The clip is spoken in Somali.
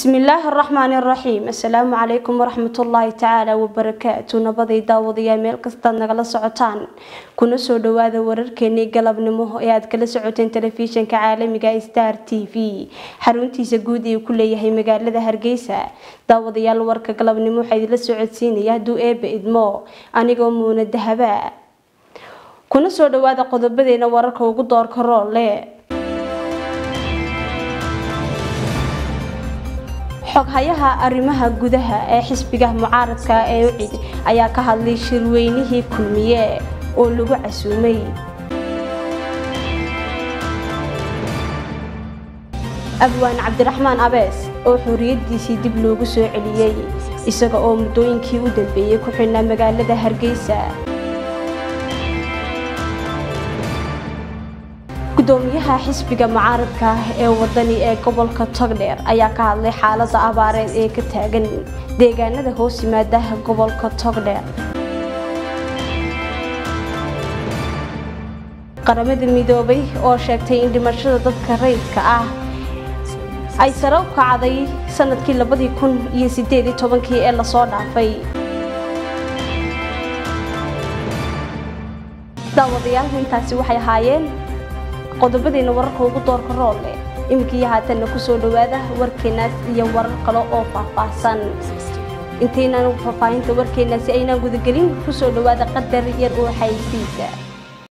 bismillaahi araxmaani araxiim assalaamu calaykum waraxmatullaahi tacaala wabarakaatu nabaday daawadayaa meel kastaad nagala socotaan kuna soo dhawaada wararkeenii galabnimo ee aad kala socoteen telefishinka caalamiga star t v. Xaruntiisa guud ee ku leeyahay magaalada hargeysa. Daawadayaal warka galabnimo waxaa idinla socodsiinaya hadduu eeba idmo anigoo muuna dahaba. Kuna soo dhawaada qodobadeena wararka ugu doorka roole xoghayaha arrimaha gudaha ee xisbiga mucaaradka ee ucid ayaa ka hadlay shirweynihii kulmiye oo lagu casuumay. Abwaan cabdiraxmaan abees oo xoriyadiisii dib loogu soo celiyey isaga oo muddooyinkii u dambeeyey ku xidhnaa magaalada hargeysa gudoomiyaha xisbiga mucaaradka ah ee wadani ee gobolka togdheer ayaa ka hadlay xaalada abaareed ee ka taagan deegaanada hoos yimaada gobolka togdheer. Qaramada midoobay oo sheegtay in dhimashada dadka rayidka ah ay sare u kacday sannadkii labadii kun iyo sideedii tobankii ee la soo dhaafay. Daawadayaal intaasi waxay ahaayeen qodobadeena wararka ugu doorka roole iminkii haatanna ku soo dhawaada warkeenaas iyo warar kale oo faahfaahsan. Intaynaan faahfaahinta warkeenaasi aynaan gudagelin ku soo dhawaada qadar yar oo xaysiisa